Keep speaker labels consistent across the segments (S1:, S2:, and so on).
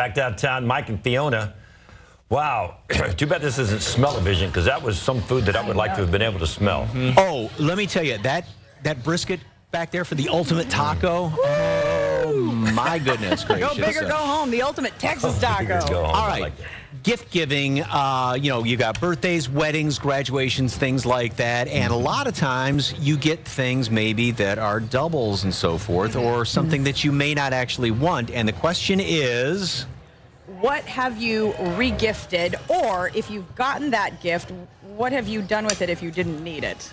S1: Back downtown, Mike and Fiona. Wow, too bad this isn't smell-o-vision because that was some food that I would like to have been able to smell. Mm-hmm.
S2: Oh, let me tell you, that, that brisket back there for the ultimate taco. Mm. Oh, my goodness gracious.
S3: Go big or go home. The ultimate Texas taco.
S1: Go home.
S2: All
S1: I like that.
S2: Gift giving, uh, you know, you got birthdays, weddings, graduations, things like that. And a mm-hmm. lot of times you get things maybe that are doubles and so forth, or mm-hmm. something that you may not actually want. And the question is
S3: What have you regifted, or if you've gotten that gift, what have you done with it if you didn't need it?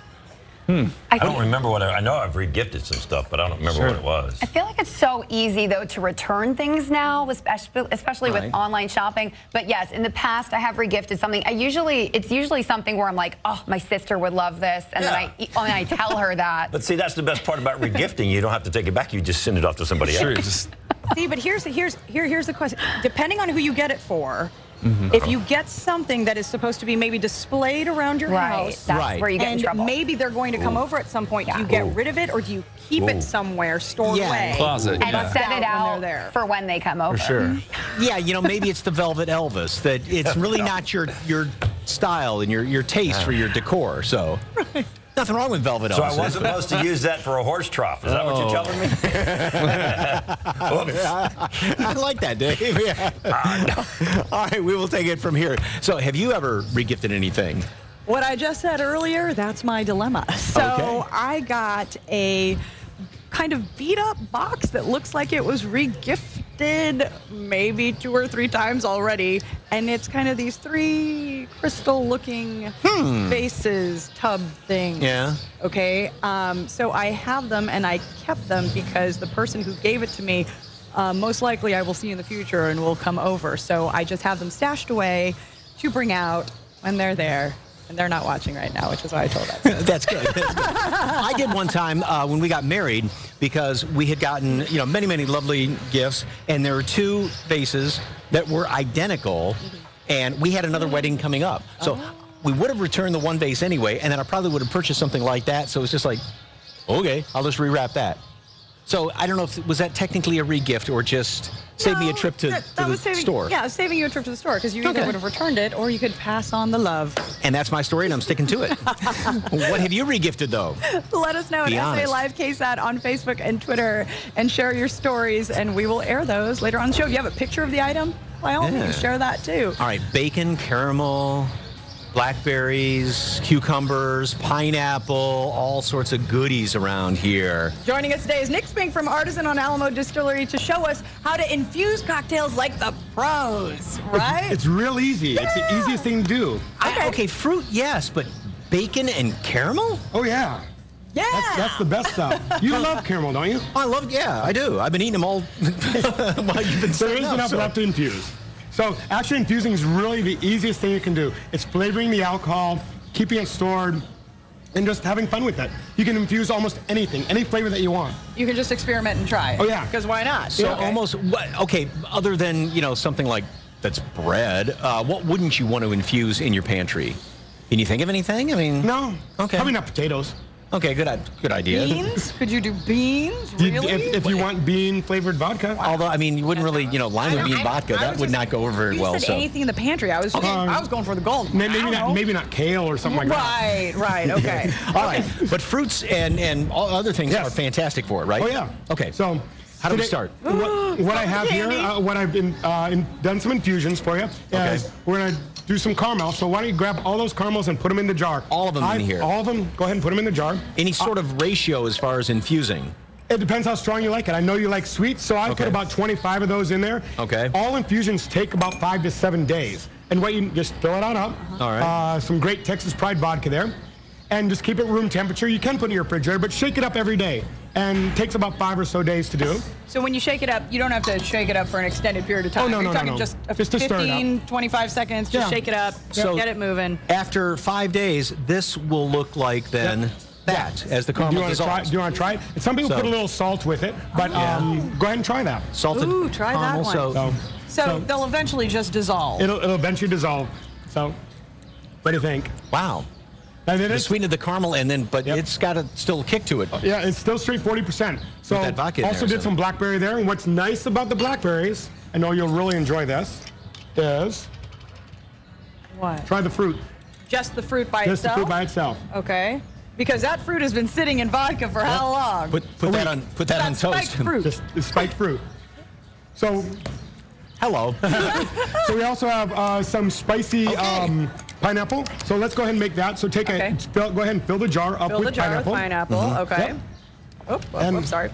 S3: Hmm.
S1: I don't remember what I, I know. I've regifted some stuff, but I don't remember what it was.
S4: I feel like it's so easy though to return things now, especially especially
S2: Right.
S4: with online shopping. But yes, in the past I have regifted something. I usually it's usually something where I'm like, oh, my sister would love this, and then I and I tell her that.
S1: But see, that's the best part about regifting. You don't have to take it back. You just send it off to somebody
S5: Sure,
S1: else.
S5: just
S3: See, but here's here's here here's the question. Depending on who you get it for, mm-hmm. if you get something that is supposed to be maybe displayed around your
S4: right,
S3: house,
S4: that's
S2: Right.
S4: where you get in
S3: and
S4: trouble.
S3: maybe they're going to come over at some point, do you get rid of it or do you keep
S1: Ooh.
S3: it somewhere stored
S2: Yeah.
S3: away?
S5: Closet,
S4: and
S5: yeah.
S4: set it
S3: When
S4: out
S3: they're there.
S4: for when they come over.
S5: for sure. Mm-hmm.
S2: Yeah, you know, maybe it's the Velvet Elvis that it's really not your your style and your your taste for your decor. So nothing wrong with Velvet
S1: So
S2: Elvis.
S1: I wasn't supposed to use that for a horse trough. Is that what you're
S2: Oh.
S1: telling me? Oh. Whoops.
S2: I like that, Dave. Yeah. Ah. All right, we will take it from here. So, have you ever regifted anything?
S3: What I just said earlier, that's my dilemma. So
S2: Okay.
S3: I got a kind of beat up box that looks like it was regifted maybe two or three times already. And it's kind of these three crystal looking faces tub things.
S2: Yeah.
S3: Okay. Um, so I have them and I kept them because the person who gave it to me, uh, most likely I will see in the future and will come over. So I just have them stashed away to bring out when they're there. And they're not watching right now, which is why I told that.
S2: That's good. That's good. I did one time uh, when we got married because we had gotten you know many many lovely gifts, and there were two vases that were identical, and we had another wedding coming up, so we would have returned the one vase anyway, and then I probably would have purchased something like that. So it's just like, okay, I'll just rewrap that. So I don't know if was that technically a regift or just save me a trip to,
S3: that-
S2: to the
S3: was saving,
S2: store.
S3: Yeah, saving you a trip to the store because you either
S2: Okay.
S3: would have returned it or you could pass on the love.
S2: And that's my story, and I'm sticking to it. what have you regifted though?
S3: Let us know at
S2: Be
S3: SA
S2: honest.
S3: Live KSAT on Facebook and Twitter and share your stories, and we will air those later on the show. If you have a picture of the item, by all means, share that too.
S2: All right, bacon, caramel, blackberries, cucumbers, pineapple, all sorts of goodies around here.
S3: Joining us today is Nick Spink from Artisan on Alamo Distillery to show us how to infuse cocktails like the pros, right?
S6: It's real easy. It's the easiest thing to do.
S2: I- okay, fruit, yes, but bacon and caramel?
S6: Oh yeah.
S3: yeah.
S6: That's, that's the best stuff. You love caramel, don't you?
S2: I love, yeah, I do. I've been eating them all while you've been
S6: There
S2: setting
S6: is
S2: up,
S6: enough
S2: so-
S6: left to infuse. So actually infusing is really the easiest thing you can do. It's flavoring the alcohol, keeping it stored, and just having fun with it. You can infuse almost anything, any flavor that you want.
S3: you can just experiment and try. it.
S6: Oh, yeah.
S3: Because why not?
S2: So
S3: Okay.
S2: almost, what, okay, other than, you know, something like that's bread, uh, what wouldn't you want to infuse in your pantry? Can you think of anything? I mean,
S6: No.
S2: Okay.
S6: Probably not potatoes.
S2: Okay, good, i- good idea.
S3: beans? Could you do beans?
S6: You-
S3: Really?
S6: If, if you want bean flavored vodka.
S2: Although, I mean, you wouldn't really, you know, lime and bean
S3: I-
S2: vodka,
S3: I
S2: that
S3: was
S2: would
S3: just-
S2: not go over very
S3: you
S2: well.
S3: said
S2: So,
S3: anything in the pantry. I was um, I was going for the gold.
S6: Maybe
S3: don't know.
S6: maybe not kale or something like that.
S3: Right, right, okay.
S2: all right. But fruits and, and all other things
S6: Yes.
S2: are fantastic for it, right?
S6: Oh yeah.
S2: Okay.
S6: So
S2: how do we start?
S6: What, what I have here, uh, what I've been uh, in, done some infusions for you.
S2: Okay.
S6: We're gonna do some caramel. So why don't you grab all those caramels and put them in the jar?
S2: All of them in here.
S6: All of them. Go ahead and put them in the jar.
S2: Any sort of ratio as far as infusing?
S6: It depends how strong you like it. I know you like sweet, so I
S2: Okay.
S6: put about 25 of those in there.
S2: Okay.
S6: All infusions take about five to seven days. And what you just fill it on up.
S2: All right.
S6: Uh, some great Texas Pride vodka there. And just keep it room temperature. You can put it in your refrigerator, but shake it up every day. And it takes about five or so days to do.
S3: So when you shake it up, you don't have to shake it up for an extended period of time.
S6: Oh, no,
S3: You're
S6: no, no,
S3: talking
S6: no.
S3: just a
S6: Just to stir it up.
S3: 15, 25 seconds. Just
S6: Yeah.
S3: shake it up,
S2: So-
S3: get it moving.
S2: After five days, this will look like then that as the
S6: Do you
S2: caramel
S6: want to try? Do you want to try it? Some people
S2: So-
S6: put a little salt with it, but um, go ahead and try that.
S2: Salted
S3: Ooh, try that one.
S2: So,
S6: So,
S3: So, they'll eventually just dissolve.
S6: it'll, it'll eventually dissolve. So, what do you think?
S2: wow.
S6: And it
S2: The
S6: is-
S2: sweeten of the caramel, and then, but
S6: Yep.
S2: it's got a still kick to it.
S6: Yeah, it's still straight 40%. So
S2: that vodka
S6: also
S2: there,
S6: did
S2: so-
S6: some blackberry there. And what's nice about the blackberries I know you'll really enjoy this, is
S3: What?
S6: try the fruit.
S3: Just the fruit by
S6: Just the
S3: itself?
S6: fruit by itself.
S3: Okay. Because that fruit has been sitting in vodka for how long?
S2: Put, put that on put that on toast.
S3: spiked fruit.
S6: Just spiked fruit. So,
S2: Hello.
S6: so we also have uh, some spicy um, pineapple. So let's go ahead and make that. So take
S3: Okay.
S6: a fill, go ahead and fill the jar up
S3: Fill
S6: with
S3: the jar
S6: pineapple.
S3: with pineapple. Mm-hmm. Okay.
S6: Yep.
S3: Oh, oh,
S6: And-
S3: I'm sorry.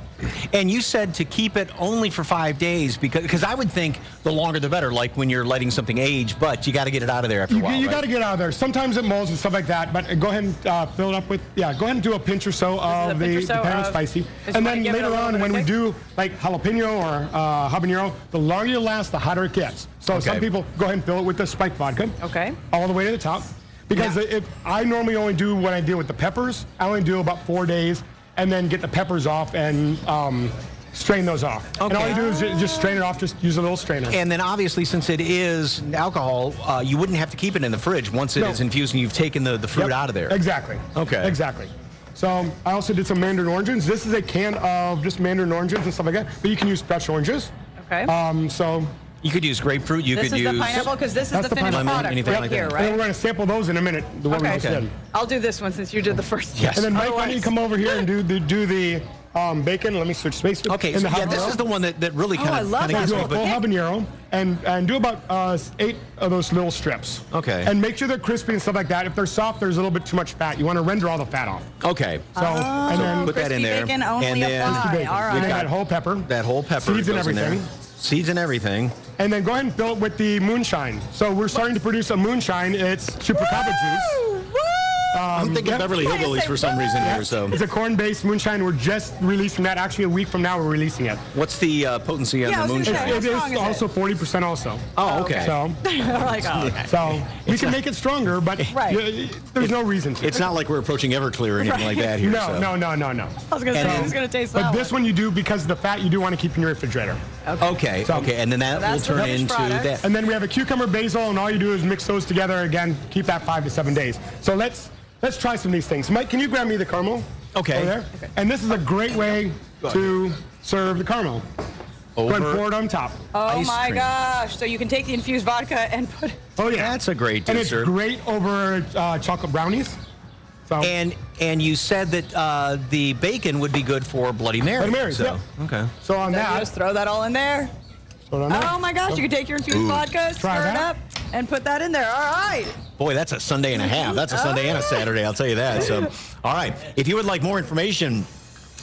S2: And you said to keep it only for five days because because I would think the longer the better, like when you're letting something age, but you got to get it out of there after
S6: You,
S2: a while.
S6: you
S2: right?
S6: got to get out of there. Sometimes it molds and stuff like that, but go ahead and uh, fill it up with, yeah, go ahead and do a pinch or so
S3: a
S6: of the,
S3: so
S6: the pan
S3: of-
S6: spicy. And then
S3: give it a
S6: later on, when we
S3: kick?
S6: do like jalapeno or uh, habanero, the longer you last, the hotter it gets. So some people go ahead and fill it with the spiked vodka.
S3: Okay.
S6: All the way to the top. Because
S2: Yeah.
S6: if I normally only do what I do with the peppers, I only do about four days and then get the peppers off and um, strain those off. Okay. And all you do is just strain it off, just use a little strainer.
S2: And then obviously, since it is alcohol, uh, you wouldn't have to keep it in the fridge once it is
S6: No.
S2: infused and you've taken the, the fruit
S6: Yep,
S2: out of there.
S6: Exactly.
S2: Okay.
S6: Exactly. So I also did some mandarin oranges. This is a can of just mandarin oranges and stuff like that, but you can use fresh oranges.
S3: Okay.
S6: Um, so
S2: You could use grapefruit. You
S3: this
S2: could
S3: is
S2: use
S3: the pineapple because this is the
S6: the
S3: finished
S6: pineapple.
S3: product
S2: Anything
S3: right
S2: like
S3: here,
S2: that.
S6: and then we're going to sample those in a minute. The one we
S3: Okay.
S6: just
S2: Okay.
S6: did.
S3: I'll do this one since you did the first.
S2: Yes.
S6: And then Mike, why don't you come over here and do the do the um, bacon? Let me switch space. with-
S2: Okay,
S6: in
S2: so
S6: the
S2: yeah, this is the one that, that really
S3: Oh,
S2: kind
S3: I
S2: of
S3: love
S2: kind
S3: that.
S2: of
S6: do a
S2: me.
S6: full
S2: But
S6: habanero and and do about uh, eight of those little strips.
S2: Okay.
S6: And make sure they're crispy and stuff like that. If they're soft, there's a little bit too much fat. You want to render all the fat off.
S2: okay,
S6: So and then
S2: put that in
S3: crispy
S2: there,
S3: bacon only
S2: and then
S3: apply.
S6: bacon.
S3: All
S6: and
S3: right.
S6: then that whole pepper.
S2: that whole pepper
S6: Seeds and
S2: goes in there.
S6: everything.
S2: Seeds and everything.
S6: And then go ahead and fill it with the moonshine. So we're starting to produce a moonshine. It's chupacabra juice.
S3: Woo! Woo!
S2: I'm thinking
S6: yep.
S2: Beverly Hillbillies for some reason here. So,
S6: It's a corn-based moonshine. We're just releasing that. Actually, a week from now, we're releasing it.
S2: what's the uh, potency of
S3: Yeah,
S2: the moonshine?
S3: say, How
S6: It is
S3: is
S6: also 40% also.
S2: oh, okay.
S6: So,
S3: like, oh, okay.
S6: so we can make it stronger, but
S3: Right.
S6: y- there's no reason to.
S2: It's not like we're approaching Everclear or anything like that here.
S6: no,
S2: so.
S6: no, no, no, no.
S3: I was gonna
S2: And
S3: say
S2: then-
S3: it's gonna taste
S6: But this one you do because of the fat you do want to keep in your refrigerator.
S2: Okay,
S6: So-
S2: okay, and then that will turn into
S3: product.
S2: that.
S6: And then we have a cucumber basil, and all you do is mix those together again. Keep that five to seven days. So let's let's try some of these things. Mike, can you grab me the caramel?
S2: Okay.
S6: Over there. And this is a great way to serve the caramel. Go ahead and
S2: Over-
S6: pour it on top.
S3: oh
S2: ice
S3: my
S2: cream.
S3: gosh! So you can take the infused vodka and put.
S6: Oh yeah,
S2: That's a great
S6: and it's great over uh, chocolate brownies. So
S2: And and you said that uh, the bacon would be good for Bloody Mary.
S6: Bloody Marys,
S2: so,
S6: yep.
S2: Okay.
S6: so on
S3: Then
S6: that,
S3: you just throw that all in there.
S6: put it on there.
S3: Oh my gosh! You can take your infused vodka, stir
S6: Try
S3: it up, and put that in there. All right.
S2: Boy, that's a sundae and a half. That's a Sunday and a Saturday, I'll tell you that. So, all right. If you would like more information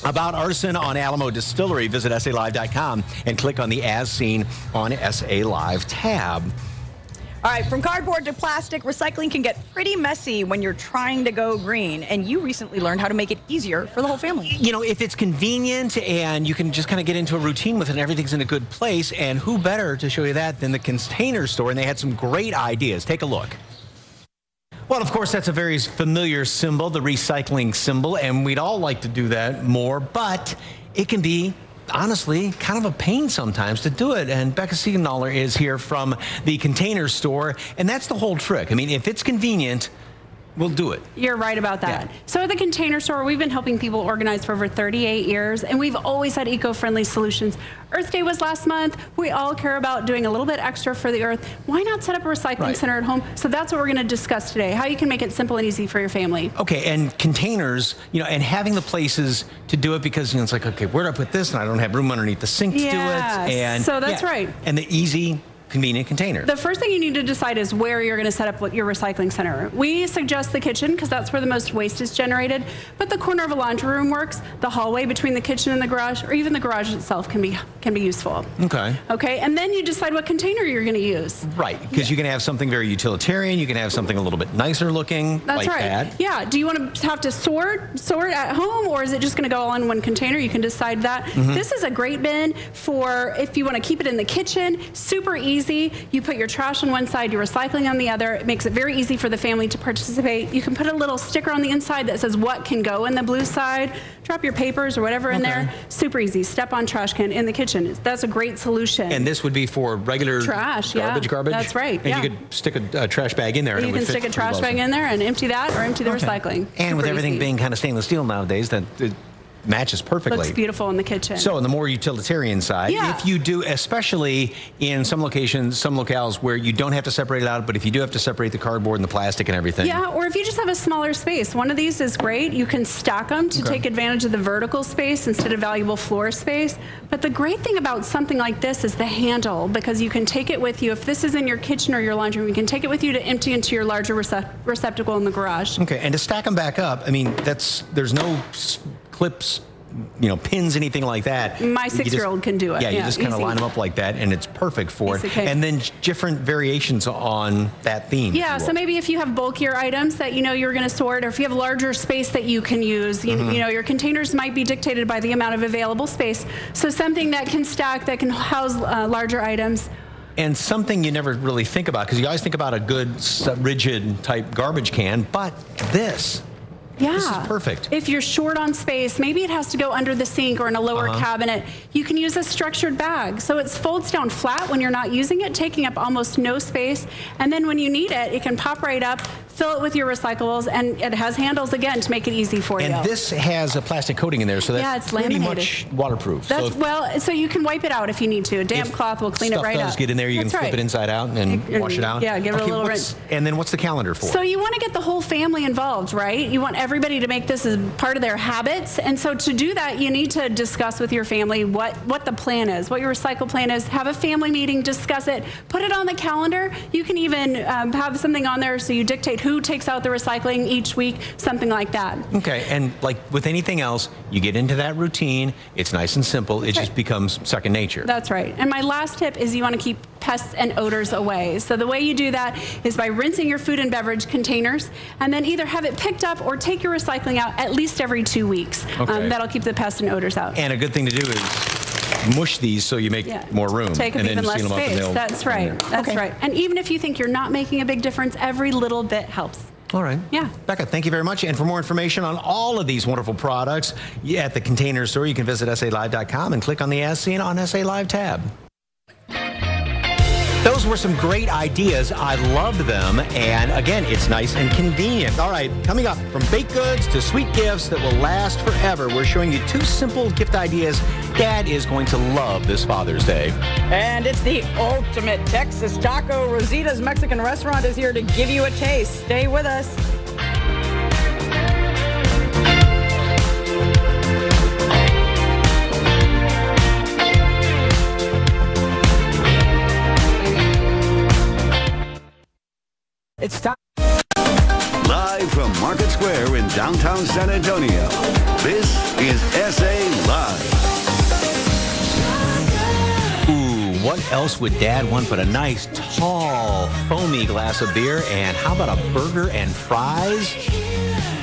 S2: about Artisan on Alamo Distillery, visit salive.com and click on the As Seen on SA Live tab.
S3: All right, from cardboard to plastic, recycling can get pretty messy when you're trying to go green. And you recently learned how to make it easier for the whole family.
S2: You know, if it's convenient and you can just kind of get into a routine with it and everything's in a good place, and who better to show you that than the container store? And they had some great ideas. Take a look. Well, of course, that's a very familiar symbol, the recycling symbol, and we'd all like to do that more, but it can be honestly kind of a pain sometimes to do it. And Becca Siegenthaler is here from the container store, and that's the whole trick. I mean, if it's convenient, we'll do it.
S5: You're right about that.
S2: Yeah.
S5: So at the Container Store, we've been helping people organize for over 38 years, and we've always had eco-friendly solutions. Earth Day was last month. We all care about doing a little bit extra for the earth. Why not set up a recycling
S2: Right.
S5: center at home? So that's what we're going to discuss today, how you can make it simple and easy for your family.
S2: Okay, and containers, you know, and having the places to do it because you know, it's like, okay, where do I put this? And I don't have room underneath the sink to
S5: Yes,
S2: do it. And
S5: so that's right.
S2: And the easy, convenient container.
S5: The first thing you need to decide is where you're going to set up what- your recycling center. We suggest the kitchen because that's where the most waste is generated, but the corner of a laundry room works. The hallway between the kitchen and the garage, or even the garage itself, can be can be useful.
S2: okay.
S5: Okay, and then you decide what container you're going to use.
S2: Right, because you can have something very utilitarian. You can have something a little bit nicer looking,
S5: That's
S2: like
S5: right.
S2: that.
S5: Yeah. Do you want to have to sort sort at home, or is it just going to go all in one container? You can decide that.
S2: Mm-hmm.
S5: This is a great bin for if you want to keep it in the kitchen. Super easy. You put your trash on one side, your recycling on the other. It makes it very easy for the family to participate. You can put a little sticker on the inside that says what can go in the blue side. Drop your papers or whatever in there. Super easy. Step on trash can in the kitchen. That's a great solution.
S2: And this would be for regular
S5: Trash, yeah.
S2: garbage, garbage.
S5: That's right,
S2: And
S5: yeah.
S2: you could stick a, a trash bag in there. and
S5: you
S2: it would
S5: can
S2: fit
S5: stick a trash
S2: well.
S5: bag in there and empty that, or empty the recycling.
S2: And with everything
S5: easy.
S2: being kind of stainless steel nowadays, that it matches perfectly.
S5: Looks beautiful in the kitchen.
S2: So, on the more utilitarian side,
S5: Yeah.
S2: if you do, especially in some locations, some locales where you don't have to separate it out, but if you do have to separate the cardboard and the plastic and everything.
S5: Yeah, or if you just have a smaller space, one of these is great. You can stack them to
S2: Okay.
S5: take advantage of the vertical space instead of valuable floor space. But the great thing about something like this is the handle because you can take it with you. If this is in your kitchen or your laundry room, you can take it with you to empty into your larger recep- receptacle in the garage.
S2: Okay, and to stack them back up, I mean, that's there's no clips, you know, pins, anything like that.
S5: My six-year-old can do it.
S2: Yeah, you just kind of line them up like that, and it's perfect for it.
S5: cake.
S2: And then different variations on that theme.
S5: Yeah, so maybe if you have bulkier items that you know you're going to sort, or if you have larger space that you can use, you,
S2: Mm-hmm.
S5: you know, your containers might be dictated by the amount of available space. So something that can stack, that can house uh, larger items.
S2: And something you never really think about because you always think about a good rigid type garbage can, but this.
S5: Yeah.
S2: This is perfect.
S5: If you're short on space, maybe it has to go under the sink or in a lower
S2: Uh-huh.
S5: cabinet. You can use a structured bag. So it folds down flat when you're not using it, taking up almost no space. And then when you need it, it can pop right up, fill it with your recyclables, and it has handles again to make it easy for
S2: And
S5: you.
S2: And this has a plastic coating in there, so that's
S5: Yeah, it's
S2: pretty
S5: laminated.
S2: much waterproof.
S5: That's
S2: so if-
S5: well, so you can wipe it out if you need to. A damp cloth will clean it right up.
S2: stuff does get in there, you
S5: That's
S2: can flip
S5: right.
S2: it inside out and
S5: And-
S2: wash it out.
S5: yeah, give it a little
S2: what's- And then what's the calendar for?
S5: So you want to get the whole family involved, right? You want everybody to make this as part of their habits. And so to do that, you need to discuss with your family what, what the plan is, what your recycle plan is. Have a family meeting, discuss it, put it on the calendar. You can even um, have something on there so you dictate who takes out the recycling each week, something like that.
S2: Okay, and like with anything else, you get into that routine. It's nice and simple. It just becomes second nature.
S5: That's right. And my last tip is you want to keep pests and odors away. So the way you do that is by rinsing your food and beverage containers and then either have it picked up or take your recycling out at least every two weeks. Um,
S2: Okay.
S5: that'll keep the pests and odors out.
S2: and a good thing to do is mush these so you make
S5: Yeah.
S2: more room.
S5: Take up
S2: and then
S5: even less
S2: seal them up and
S5: space.
S2: they'll-
S5: That's right. That's
S2: Okay.
S5: right. And even if you think you're not making a big difference, every little bit helps.
S2: All right.
S5: Yeah.
S2: Becca, thank you very much. And for more information on all of these wonderful products at the Container Store, you can visit SALive.com and click on the As Seen on SA Live tab. Those were some great ideas. I loved them. And again, it's nice and convenient. All right, coming up from baked goods to sweet gifts that will last forever, we're showing you two simple gift ideas Dad is going to love this Father's Day.
S3: And it's the ultimate Texas taco. Rosita's Mexican restaurant is here to give you a taste. Stay with us.
S7: It's time.
S8: Live from Market Square in downtown San Antonio, this is SA Live.
S2: Ooh, what else would Dad want but a nice, tall, foamy glass of beer? And how about a burger and fries?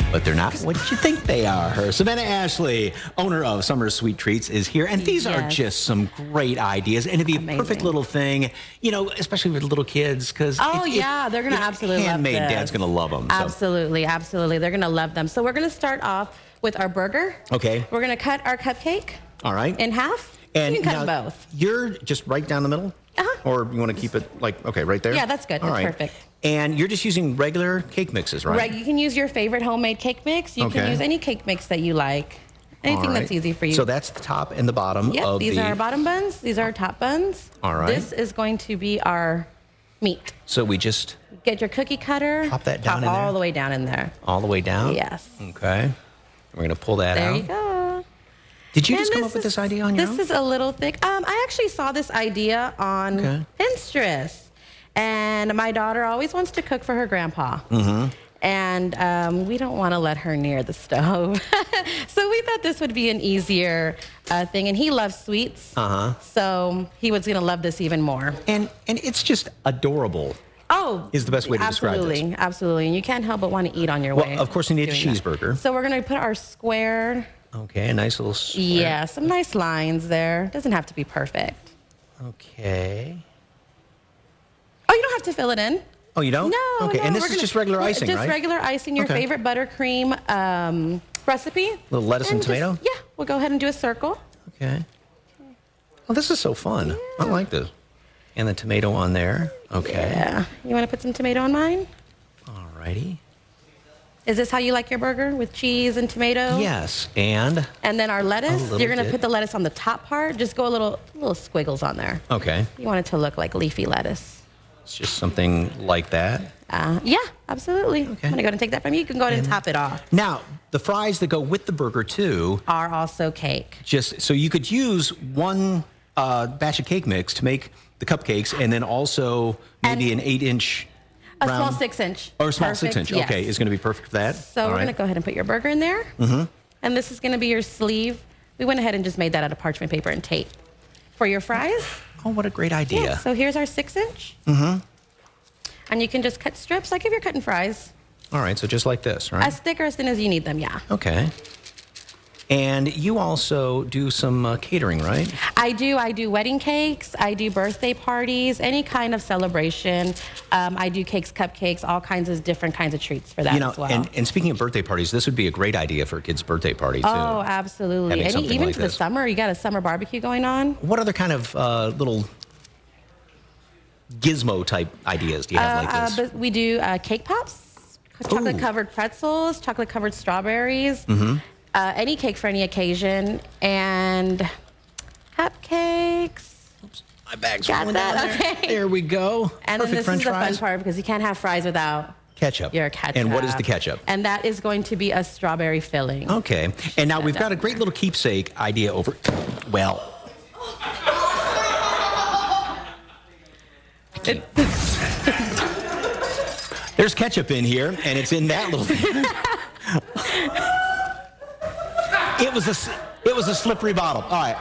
S2: But they're not what you think they are. Savannah Ashley, owner of Summer Sweet Treats, is here. And these are just some great ideas. And it'd be a perfect little thing, you know, especially with little kids. because
S9: Oh yeah, they're gonna absolutely love
S2: handmade,
S9: this.
S2: Dad's gonna love them.
S9: Absolutely, absolutely, they're gonna love them. So we're gonna start off with our burger.
S2: Okay.
S9: We're gonna cut our cupcake
S2: All right.
S9: in half.
S2: and
S9: you can cut both.
S2: You're just right down the middle?
S9: Uh-huh.
S2: Or you want to keep it like, okay, right there?
S9: Yeah, that's good.
S2: All
S9: That's
S2: right.
S9: perfect.
S2: And you're just using regular cake mixes, right?
S9: Right. You can use your favorite homemade cake mix. You
S2: Okay.
S9: can use any cake mix that you like. Anything
S2: All
S9: that's easy for you.
S2: So that's the top and the bottom of the.
S9: Yep, these
S2: the.
S9: are our bottom buns. These are our top buns.
S2: All right.
S9: This is going to be our meat.
S2: So we just
S9: Get your cookie cutter.
S2: Pop that down
S9: pop all
S2: there?
S9: the way down in there.
S2: all the way down.
S9: Yes.
S2: Okay. We're gonna pull that
S9: There
S2: out.
S9: There you go.
S2: Did you
S9: And
S2: just come
S9: this
S2: up with this idea on your
S9: This
S2: own?
S9: is a little thick. Um, I actually saw this idea on
S2: Okay.
S9: Pinterest, and my daughter always wants to cook for her grandpa.
S2: Mm-hmm.
S9: And um, we don't want to let her near the stove. so we thought this would be an easier uh, thing. And he loves sweets.
S2: Uh-huh.
S9: So he was going to love this even more.
S2: and and it's just adorable.
S9: Oh,
S2: Is the best way to describe this.
S9: absolutely, Absolutely. And you can't help but want to eat on your
S2: Well,
S9: way.
S2: of course you need a
S9: doing that.
S2: cheeseburger.
S9: So we're going to put our square
S2: Okay, a nice little. Square.
S9: Yeah, some nice lines there. Doesn't have to be perfect.
S2: Okay.
S9: Oh, you don't have to fill it in.
S2: Oh, you don't?
S9: No.
S2: Okay,
S9: no,
S2: and this is
S9: gonna-
S2: just regular icing,
S9: Just
S2: right?
S9: regular icing, your
S2: Okay.
S9: favorite buttercream um, recipe.
S2: Little lettuce and
S9: just-
S2: tomato?
S9: yeah, we'll go ahead and do a circle.
S2: Okay. Oh, this is so fun. I like this. And the tomato on there. Okay.
S9: Yeah. You want to put some tomato on mine?
S2: Alrighty.
S9: Is this how you like your burger with cheese and tomato?
S2: Yes, and
S9: And then our lettuce, you're gonna
S2: bit.
S9: put the lettuce on the top part. Just go a little little squiggles on there.
S2: okay,
S9: You want it to look like leafy lettuce.
S2: It's just something like that.
S9: Uh, yeah, absolutely. I'm gonna go ahead and take that from you. You can go ahead and top it off.
S2: Now, the fries that go with the burger too,
S9: Are also cake.
S2: just so you could use one uh, batch of cake mix to make the cupcakes, and then also maybe
S9: And-
S2: an eight-inch.
S9: A small six inch.
S2: Or a small six-inch.
S9: yes.
S2: Okay, is going to be perfect for that.
S9: So
S2: All
S9: we're
S2: right.
S9: gonna go ahead and put your burger in there. Mm-hmm. And this is gonna be your sleeve. We went ahead and just made that out of parchment paper and tape. For your fries,
S2: Oh, what a great idea!
S9: yeah. So here's our six inch. Mm-hmm. And you can just cut strips like if you're cutting fries.
S2: All right, so just like this, right?
S9: As thick or as thin as you need them, yeah.
S2: Okay. And you also do some uh, catering, right?
S9: I do. I do wedding cakes. I do birthday parties, any kind of celebration. Um, I do cakes, cupcakes, all kinds of different kinds of treats for that
S2: you know,
S9: as well.
S2: and, and speaking of birthday parties, this would be a great idea for a kid's birthday party too.
S9: oh, absolutely.
S2: Something
S9: even
S2: like
S9: for the summer, you got a summer barbecue going on.
S2: What other kind of uh, little gizmo type ideas do you have like
S9: Uh,
S2: this?
S9: but we do uh, cake pops, chocolate covered pretzels, chocolate covered strawberries,
S2: Mm-hmm.
S9: Uh, any cake for any occasion, and cupcakes.
S2: My bag's
S9: got
S2: falling
S9: that?
S2: down there.
S9: Okay.
S2: There we go.
S9: And
S2: Perfect
S9: then this
S2: French
S9: is the
S2: fries.
S9: fun part because you can't have fries without
S2: Ketchup.
S9: your ketchup.
S2: And what is the ketchup?
S9: And that is going to be a strawberry filling.
S2: Okay. And now we've got a great little keepsake idea over. Well. I There's ketchup in here, and it's in that little thing. it was a s- it was a slippery bottle. All right,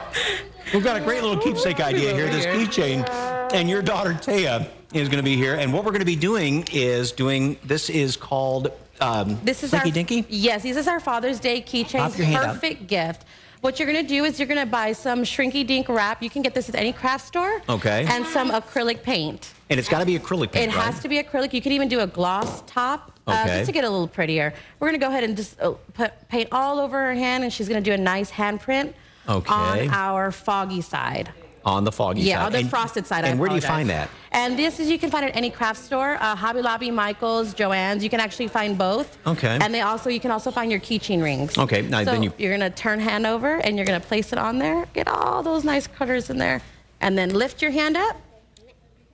S2: we've got a great little keepsake idea here. This keychain, and your daughter Taya is going to be here. And what we're going to be doing is doing. This is called. Um,
S9: This is
S2: Dinky
S9: our
S2: Dinky.
S9: Yes, this is our Father's Day keychain.
S2: Pop your out.
S9: Perfect gift. What you're gonna do is you're gonna buy some Shrinky Dink wrap. You can get this at any craft store.
S2: Okay.
S9: And some acrylic paint.
S2: And it's got to be acrylic paint,
S9: It
S2: right?
S9: has to be acrylic. You could even do a gloss top uh, just to get a little prettier. We're gonna go ahead and just uh, put paint all over her hand, and she's gonna do a nice handprint
S2: Okay.
S9: on our foggy side.
S2: On the foggy
S9: Yeah,
S2: side.
S9: on the
S2: And-
S9: frosted side. I
S2: And where do you find that?
S9: And this is you can find it at any craft store, uh, Hobby Lobby, Michaels, Joann's. You can actually find both.
S2: Okay.
S9: And they also you can also find your keychain rings.
S2: Okay, now
S9: so
S2: then you-
S9: you're gonna turn hand over and you're gonna place it on there. Get all those nice cutters in there, and then lift your hand up.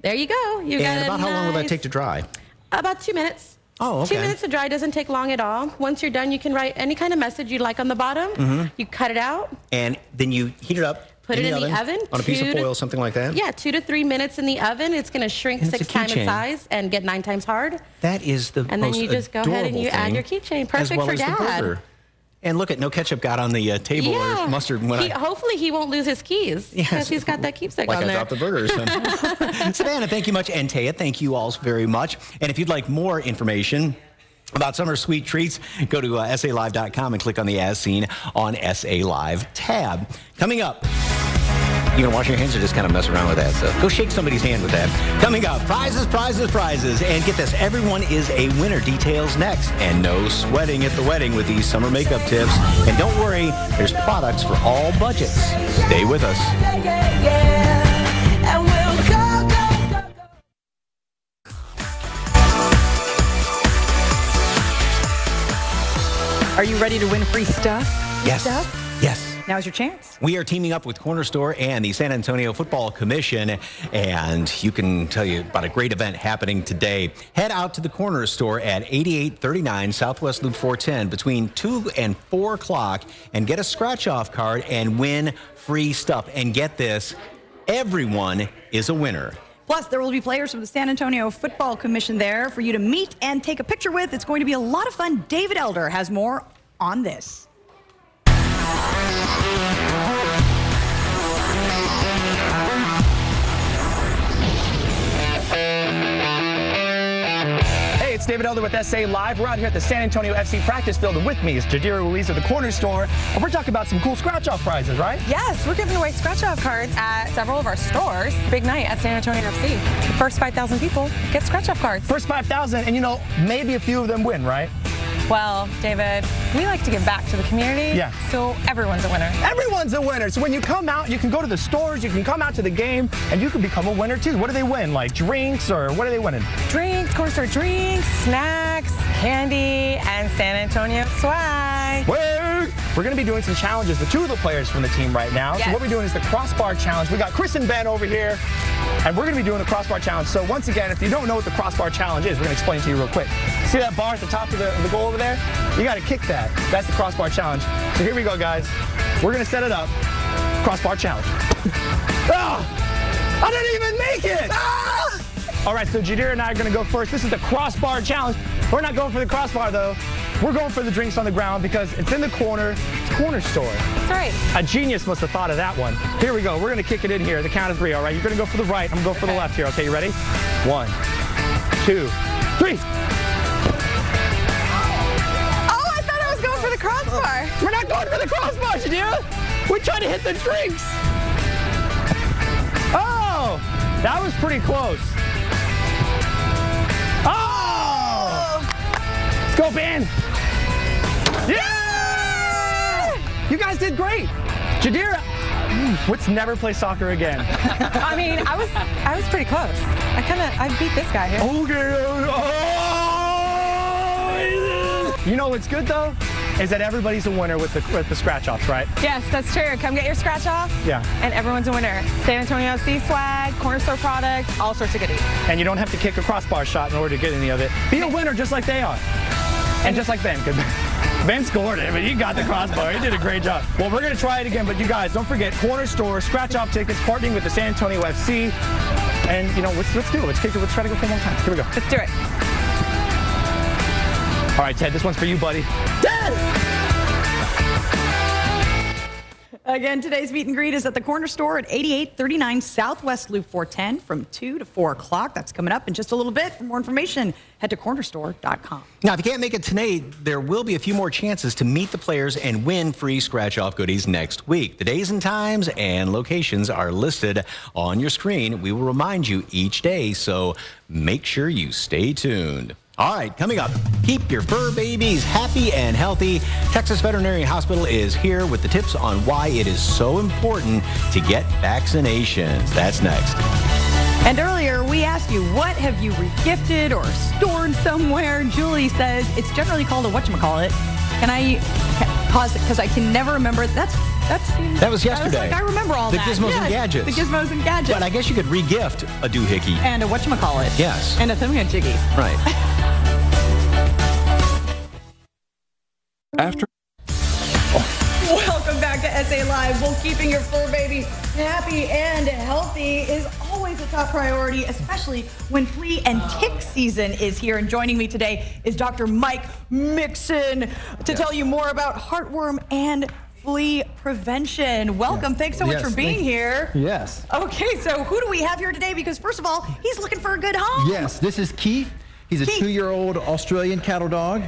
S9: There you go. You got
S2: And
S9: a
S2: about how long will that take to dry?
S9: About two minutes.
S2: Oh, okay.
S9: Two minutes to dry doesn't take long at all. Once you're done, you can write any kind of message you'd like on the bottom.
S2: Mm-hmm.
S9: You cut it out.
S2: And then you heat it up.
S9: Put it in the oven,
S2: on a piece of
S9: to-
S2: foil, something like that.
S9: Yeah, two to three minutes in the oven. It's going to shrink
S2: And
S9: six times in size and get nine times hard.
S2: That is the
S9: And then you just go ahead and you add your keychain. Perfect
S2: well
S9: for
S2: as the
S9: dad.
S2: burger. And look at no ketchup got on the uh, table
S9: yeah.
S2: or mustard when
S9: He-
S2: I.
S9: hopefully he won't lose his keys because
S2: Yes.
S9: he's got that keepsake
S2: like
S9: on
S2: I
S9: there.
S2: dropped the burgers. Savannah, thank you much. And Taya, thank you all very much. And if you'd like more information about summer sweet treats, go to uh, salive.com and click on the As Seen on SA Live tab. Coming up, you gonna wash your hands or just kind of mess around with that? So go shake somebody's hand with that. Coming up, prizes, prizes, prizes. And get this, everyone is a winner. Details next. And no sweating at the wedding with these summer makeup tips. And don't worry, there's products for all budgets. Stay with us.
S3: Are you ready to win free stuff?
S2: Yes.
S3: Stuff?
S2: Yes.
S3: Now's your chance.
S2: We are teaming up with Corner Store and the San Antonio Football Commission, and you can tell you about a great event happening today. Head out to the Corner Store at 8839 Southwest Loop 410 between 2 and 4 o'clock and get a scratch off card and win free stuff. And get this everyone is a winner.
S3: Plus, there will be players from the San Antonio Football Commission there for you to meet and take a picture with. It's going to be a lot of fun. David Elder has more on this.
S7: Hey, it's David Elder with SA Live. We're out here at the San Antonio FC practice field, and with me is Jadira Ruiz of the Corner Store, and we're talking about some cool scratch-off prizes, right?
S10: Yes, we're giving away scratch-off cards at several of our stores. Big night at San Antonio FC. The first 5,000 people get scratch-off cards.
S7: First 5,000, and you know, maybe a few of them win, right?
S10: Well, David, we like to give back to the community.
S7: Yeah.
S10: So everyone's a winner.
S7: Everyone's a winner. So when you come out, you can go to the stores, you can come out to the game, and you can become a winner too. What do they win? Like drinks, or what are they winning?
S10: Drinks, of course, store drinks, snacks, candy, and San Antonio swag.
S7: Wait! We're going to be doing some challenges with two of the players from the team right now. So what we're doing is the crossbar challenge. We got Chris and Ben over here, and we're going to be doing the crossbar challenge. So once again, if you don't know what the crossbar challenge is, we're going to explain to you real quick. See that bar at the top of the, the goal over there? You got to kick that. That's the crossbar challenge. So here we go, guys. We're going to set it up. Crossbar challenge. ah! I didn't even make it! Ah! All right, so Jadira and I are going to go first. This is the crossbar challenge. We're not going for the crossbar, though. We're going for the drinks on the ground because it's in the corner. It's corner store.
S10: That's right.
S7: A genius must have thought of that one. Here we go. We're going to kick it in here. The count of three, all right? You're going to go for the right. I'm going to go for the left here. Okay, you ready? One, two, three.
S10: Oh, I thought I was going for the crossbar.
S7: We're not going for the crossbar, Jadira. We're trying to hit the drinks. Oh, that was pretty close. Let's go, Ben. Yeah! You guys did great. Jadira, let's never play soccer again.
S10: I mean, I was I was pretty close. I kind of I beat this guy here.
S7: Okay. Oh! You know what's good though? Is that everybody's a winner with the with the scratch offs, right?
S10: Yes, that's true. Come get your scratch off.
S7: Yeah.
S10: And everyone's a winner. San Antonio FC swag, corner store products, all sorts of goodies.
S7: And you don't have to kick a crossbar shot in order to get any of it. Be a winner just like they are. And just like Ben. 'cause Ben scored it, but he got the crossbar. He did a great job. Well, we're going to try it again, but you guys, don't forget, corner store, scratch off tickets, partnering with the San Antonio FC. And, you know, let's, let's do it. Let's kick it. Let's try to go for one more time. Here we go.
S10: Let's do it.
S7: All right, Ted, this one's for you, buddy.
S3: Again, today's meet and greet is at the corner store at 8839 Southwest Loop 410 from 2 to 4 o'clock. That's coming up in just a little bit. For more information, head to cornerstore.com.
S2: Now, if you can't make it tonight, there will be a few more chances to meet the players and win free scratch off goodies next week. The days and times and locations are listed on your screen. We will remind you each day, so make sure you stay tuned. All right, coming up, keep your fur babies happy and healthy. Texas Veterinary Hospital is here with the tips on why it is so important to get vaccinations. That's next.
S3: And earlier, we asked you, what have you regifted or stored somewhere? Julie says it's generally called a whatchamacallit. Can I pause it? Because I can never remember. That's that's
S2: That was yesterday.
S3: like, I remember all
S2: the
S3: that.
S2: gizmos
S3: Yes,
S2: and gadgets.
S3: The gizmos and gadgets.
S2: But I guess you could regift a doohickey.
S3: and a whatchamacallit.
S2: Yes.
S3: And a thingamajiggy.
S2: Right.
S11: After
S3: Welcome back to SA Live. Well, keeping your fur baby happy and healthy is always a top priority, especially when flea and tick season is here. And joining me today is Dr. Mike Mixon to tell you more about heartworm and flea prevention. Welcome. Thanks so much
S12: Yes,
S3: for being here.
S12: Yes.
S3: Okay, so who do we have here today? Because first of all, he's looking for a good home.
S12: Yes, this is Keith. He's a two-year-old Australian cattle dog,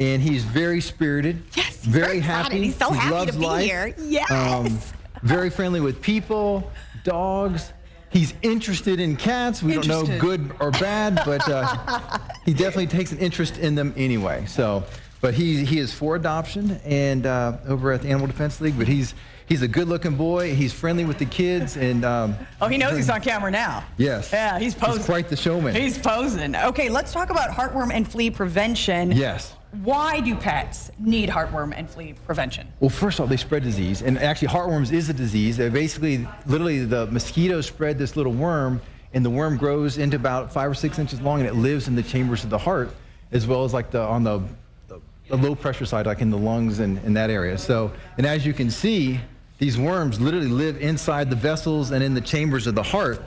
S12: and he's very spirited.
S3: Yes,
S12: very
S3: very
S12: happy.
S3: He's so
S12: he
S3: happy
S12: loves
S3: to be
S12: life.
S3: here. Yes.
S12: very friendly with people, dogs. He's interested in cats. We don't know good or bad, but uh, he definitely takes an interest in them anyway. So, but he he is for adoption and uh, over at the Animal Defense League. But he's he's a good-looking boy. He's friendly with the kids, and um,
S3: Oh, he knows he's on camera now.
S12: Yes.
S3: Yeah, he's posing.
S12: He's quite the showman.
S3: He's posing. Okay, let's talk about heartworm and flea prevention.
S12: Yes.
S3: Why do pets need heartworm and flea prevention?
S12: Well, first of all, they spread disease, and actually, heartworms is a disease. They basically, literally, the mosquitoes spread this little worm, and the worm grows into about five or six inches long, and it lives in the chambers of the heart, as well as like the on the, the, the low pressure side, like in the lungs and in that area. So, and as you can see, these worms literally live inside the vessels and in the chambers of the heart,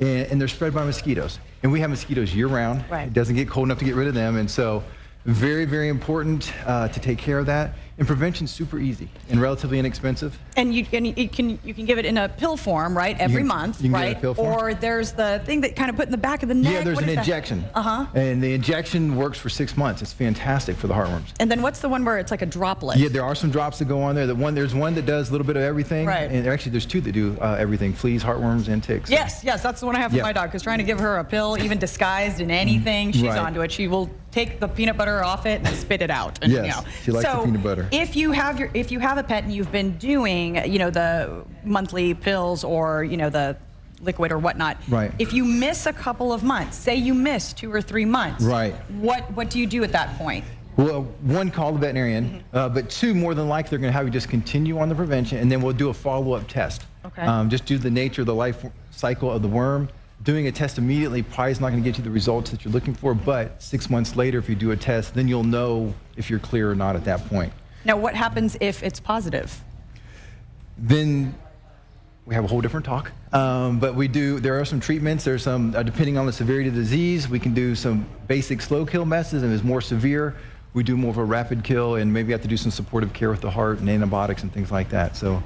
S12: and, and they're spread by mosquitoes. And we have mosquitoes year round.
S3: Right.
S12: It doesn't get cold enough to get rid of them, and so very, very important uh, to take care of that. And prevention's super easy and relatively inexpensive.
S3: And you can you can you can give it in a pill form, right? Every
S12: can-
S3: month,
S12: you can get it
S3: right?
S12: a pill form.
S3: Or there's the thing that kind of put in the back of the neck.
S12: yeah, there's
S3: What
S12: an
S3: is that?
S12: injection.
S3: Uh-huh.
S12: And the injection works for six months. It's fantastic for the heartworms.
S3: And then what's the one where it's like a droplet?
S12: Yeah, there are some drops that go on there. The one there's one that does a little bit of everything.
S3: Right.
S12: And actually, there's two that do uh, everything: fleas, heartworms, and ticks.
S3: Yes, yes, that's the one I have for my dog. Because trying to give her a pill, even disguised in anything, she's
S12: Right.
S3: onto it. She will take the peanut butter off it and spit it out. And,
S12: Yes,
S3: you know.
S12: she likes the peanut butter.
S3: If you have your, if you have a pet and you've been doing, you know, the monthly pills or you know the liquid or whatnot.
S12: Right.
S3: If you miss a couple of months, say you miss two or three months,
S12: Right.
S3: What what do you do at that point?
S12: Well, one, call the veterinarian, uh, but two, more than likely, they're going to have you just continue on the prevention, and then we'll do a follow-up test.
S3: Okay.
S12: Um, just to the nature of the life cycle of the worm, doing a test immediately probably is not going to get you the results that you're looking for, but six months later, if you do a test, then you'll know if you're clear or not at that point.
S3: Now, what happens if it's positive?
S12: Then we have a whole different talk. Um, but we do, there are some treatments. There's some, uh, depending on the severity of the disease, we can do some basic slow kill methods. And if it's more severe, we do more of a rapid kill and maybe have to do some supportive care with the heart and antibiotics and things like that. So,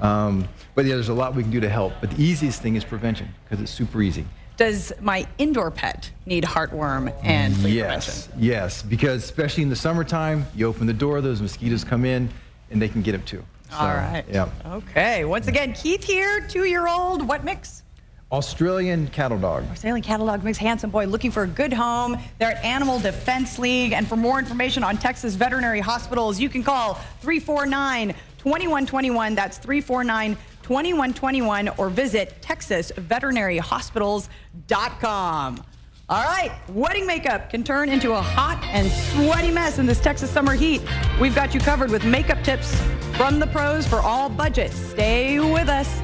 S12: um, but yeah, there's a lot we can do to help. But the easiest thing is prevention because it's super easy.
S3: Does my indoor pet need heartworm and flea
S12: yes, yes, because especially in the summertime, you open the door, those mosquitoes come in, and they can get them too. So,
S3: All right.
S12: Yeah.
S3: Okay. Once again, Keith here, two-year-old. What mix?
S12: Australian cattle dog.
S3: Sailing Catalog Mix Handsome Boy looking for a good home. They're at Animal Defense League. And for more information on Texas veterinary hospitals, you can call 349 2121. That's 349 2121 or visit texasveterinaryhospitals.com. All right, wedding makeup can turn into a hot and sweaty mess in this Texas summer heat. We've got you covered with makeup tips from the pros for all budgets. Stay with us.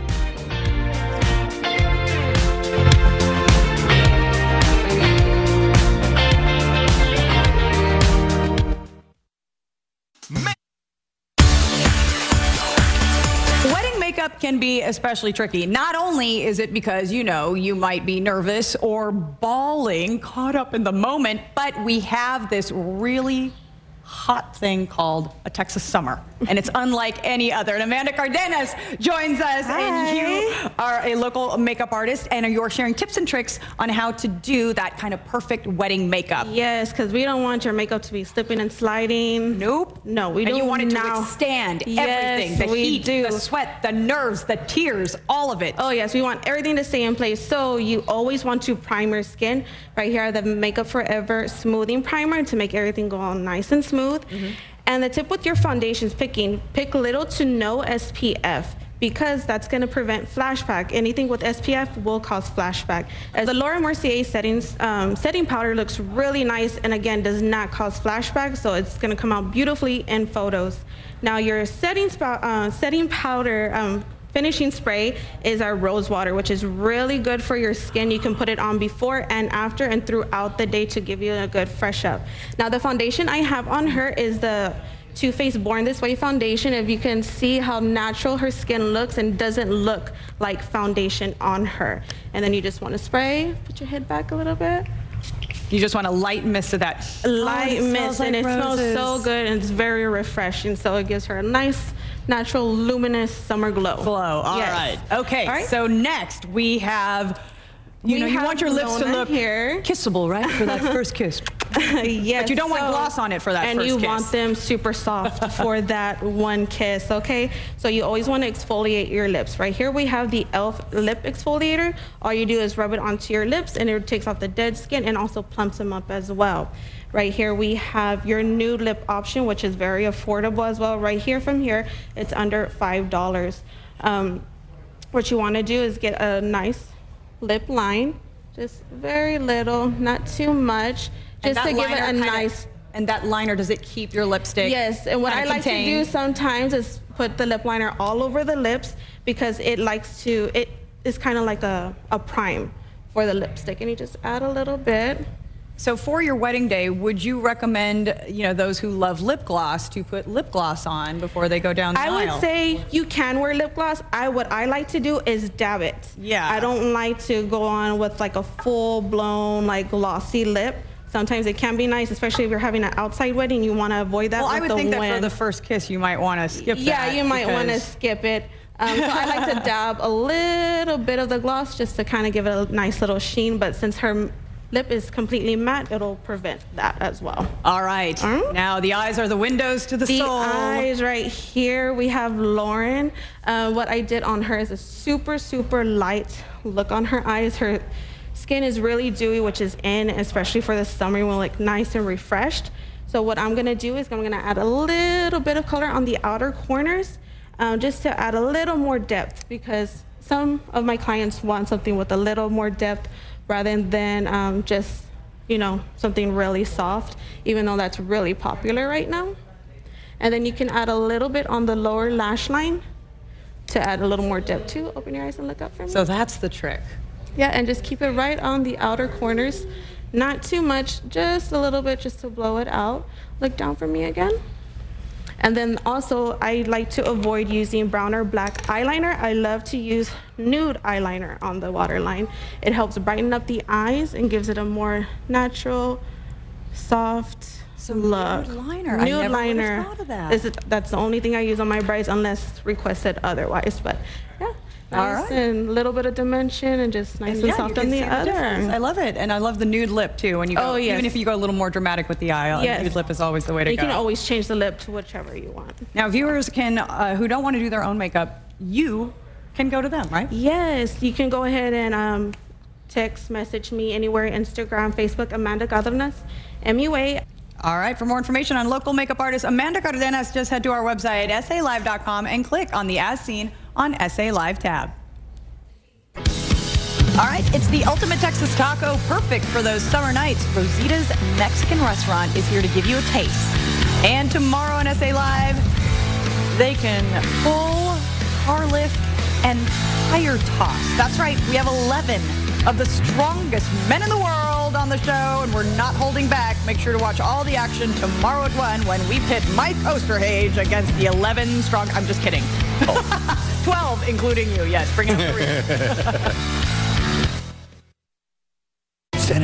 S3: Can be especially tricky. Not only is it because, you know, you might be nervous or bawling, caught up in the moment, but we have this really hot thing called a Texas summer. And it's unlike any other. And Amanda Cardenas joins us. And you are a local makeup artist and you're sharing tips and tricks on how to do that kind of perfect wedding makeup.
S13: Yes, because we don't want your makeup to be slipping and sliding.
S3: Nope.
S13: No, we don't And
S3: you want it to
S13: now-
S3: withstand
S13: Yes,
S3: everything. The
S13: we
S3: heat,
S13: do.
S3: the sweat, the nerves, the tears, all of it.
S13: Oh yes, we want everything to stay in place. So you always want to prime your skin. Right here, the Makeup Forever Smoothing Primer to make everything go all nice and smooth. And the tip with your foundations picking, pick little to no SPF because that's going to prevent flashback. Anything with SPF will cause flashback. As the Laura Mercier settings, um, setting powder looks really nice and again does not cause flashback, so it's going to come out beautifully in photos. Now your setting, uh, setting powder um, finishing spray is our rose water, which is really good for your skin. You can put it on before and after and throughout the day to give you a good fresh up. Now the foundation I have on her is the Too Faced Born This Way foundation. If you can see how natural her skin looks and doesn't look like foundation on her. And then you just want to spray, put your head back a little bit.
S3: You just want a light mist of that.
S13: Light
S3: Oh,
S13: mist,
S3: smells
S13: and
S3: like
S13: it smells so good and it's very refreshing. So it gives her a nice, natural, luminous summer glow.
S3: Glow. All right.
S13: Yes.
S3: Okay.
S13: All right.
S3: So next we have. You
S13: We
S3: know, you want your lips to look
S13: here.
S3: kissable, right, for that first kiss.
S13: yes.
S3: But you don't want gloss on it for that
S13: and you
S3: kiss.
S13: want them super soft for that one kiss, okay? So you always want to exfoliate your lips. Right here we have the e.l.f. lip exfoliator. All you do is rub it onto your lips and it takes off the dead skin and also plumps them up as well. Right here we have your nude lip option, which is very affordable as well. Right here from here, it's under $5. Um, what you want to do is get a nice lip line, just very little, not too much, just
S3: that
S13: to give it
S3: liner
S13: a
S3: kinda-
S13: nice.
S3: And that liner, does it keep your lipstick?
S13: Yes, and what I
S3: kinda
S13: like to do sometimes is put the lip liner all over the lips because it likes to, it is kind of like a, a prime for the lipstick. And you just add a little bit.
S3: So for your wedding day, would you recommend, you know, those who love lip gloss to put lip gloss on before they go down the
S13: I
S3: aisle?
S13: I would say you can wear lip gloss. I what I like to do is dab it.
S3: Yeah.
S13: I don't like to go on with like a full blown like glossy lip. Sometimes it can be nice, especially if you're having an outside wedding. You want to avoid that
S3: Well, I would
S13: the
S3: think that for the first kiss, you might want to skip
S13: yeah, you might want to skip it. Um, so I like to dab a little bit of the gloss just to kind of give it a nice little sheen. But since her lip is completely matte, it'll prevent that as well.
S3: All right. Now the eyes are the windows to the,
S13: The
S3: soul.
S13: eyes right here, we have Lauren. Uh, what I did on her is a super, super light look on her eyes. Her skin is really dewy, which is in, especially for the summer, to look nice and refreshed. So what I'm gonna do is I'm gonna add a little bit of color on the outer corners, um, just to add a little more depth because some of my clients want something with a little more depth rather than um, just, you know, something really soft, even though that's really popular right now. And then you can add a little bit on the lower lash line to add a little more depth too. Open your eyes and look up for me.
S3: So that's the trick.
S13: Yeah, and just keep it right on the outer corners. Not too much, just a little bit just to blow it out. Look down for me again. And then also, I like to avoid using brown or black eyeliner. I love to use nude eyeliner on the waterline. It helps brighten up the eyes and gives it a more natural, soft
S3: So
S13: look.
S3: nude liner. I
S13: Nude
S3: never
S13: liner.
S3: thought of that.
S13: Is it, that's the only thing I use on my brides unless requested otherwise. But yeah, nice
S3: right.
S13: and a little bit of dimension and just nice and,
S3: yeah,
S13: soft on the other.
S3: I love it, and I love the nude lip too. When you go,
S13: Oh, yes.
S3: even if you go a little more dramatic with the eye,
S13: Yes.
S3: nude lip is always the way to
S13: you
S3: go.
S13: You can always change the lip to whichever you want.
S3: now, viewers can uh, who don't want to do their own makeup, you can go to them, right?
S13: Yes, you can go ahead and um, text message me anywhere Instagram, Facebook, Amanda Cardenas, MUA.
S3: All right, for more information on local makeup artist Amanda Cardenas, just head to our website, at salive.com, and click on the As Seen on SA Live tab. All right, it's the ultimate Texas taco, perfect for those summer nights. Rosita's Mexican restaurant is here to give you a taste. And tomorrow on SA Live, they can pull, car lift, and tire toss. That's right, we have 11 of the strongest men in the world on the show, and we're not holding back. Make sure to watch all the action tomorrow at 1 when we pit Mike Osterhage against the 11 strong. I'm just kidding. 12, including you. Yes, bring out three.